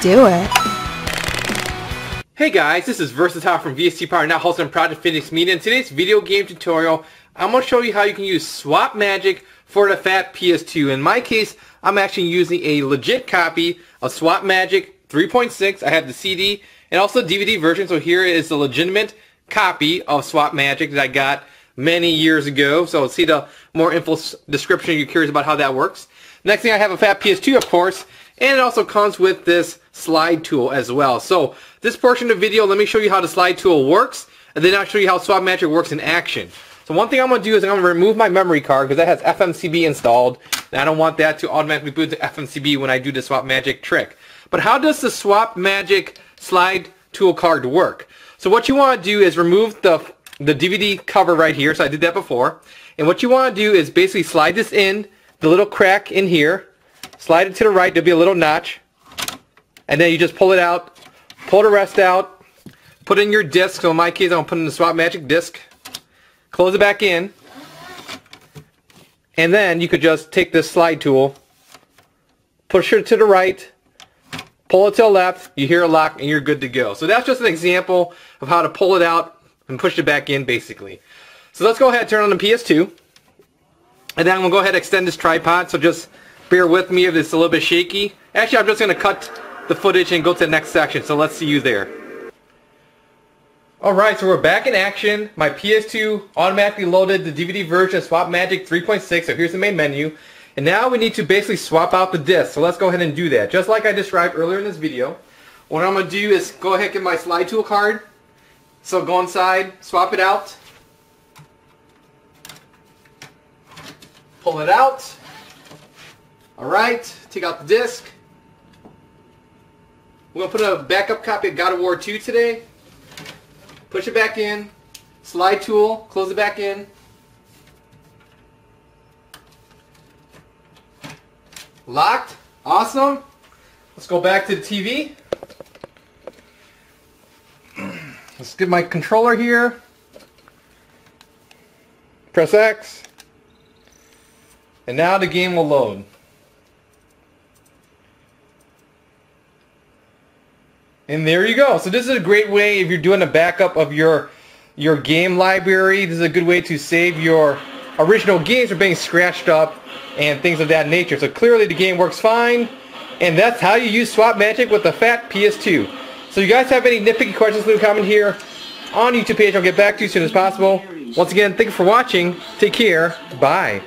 do it. Hey guys, this is Versatile from VST Power, now hosting Project Phoenix Media. In today's video game tutorial, I'm going to show you how you can use Swap Magic for the Fat PS2. In my case, I'm actually using a legit copy of Swap Magic 3.6. I have the CD and also DVD version, so here is the legitimate copy of Swap Magic that I got many years ago. So see the more info description if you're curious about how that works. Next thing I have a Fat PS2, of course, and it also comes with this slide tool as well. So this portion of the video, let me show you how the slide tool works, and then I'll show you how Swap Magic works in action. So one thing I'm going to do is I'm going to remove my memory card because that has FMCB installed, and I don't want that to automatically boot to FMCB when I do the Swap Magic trick. But how does the Swap Magic slide tool card work? So what you want to do is remove the, the DVD cover right here, so I did that before, and what you want to do is basically slide this in, the little crack in here, slide it to the right, there'll be a little notch, and then you just pull it out, pull the rest out, put in your disc, so in my case I'm going to put in the Swap Magic disc, close it back in, and then you could just take this slide tool, push it to the right, pull it to the left, you hear a lock, and you're good to go. So that's just an example of how to pull it out and push it back in basically. So let's go ahead and turn on the PS2. And then I'm going to go ahead and extend this tripod, so just bear with me if it's a little bit shaky. Actually, I'm just going to cut the footage and go to the next section, so let's see you there. Alright, so we're back in action. My PS2 automatically loaded the DVD version of Swap Magic 3.6, so here's the main menu. And now we need to basically swap out the disc, so let's go ahead and do that. Just like I described earlier in this video, what I'm going to do is go ahead and get my slide tool card. So go inside, swap it out, pull it out. Alright, take out the disc. We're going to put a backup copy of God of War 2 today. Push it back in. Slide tool, close it back in. Locked. Awesome. Let's go back to the TV. Let's get my controller here. Press X. And now the game will load. And there you go. So this is a great way if you're doing a backup of your your game library. This is a good way to save your original games from being scratched up and things of that nature. So clearly the game works fine. And that's how you use Swap Magic with the fat PS2. So you guys have any nitpicky questions, leave a comment here on YouTube page. I'll get back to you as soon as possible. Once again, thank you for watching. Take care. Bye.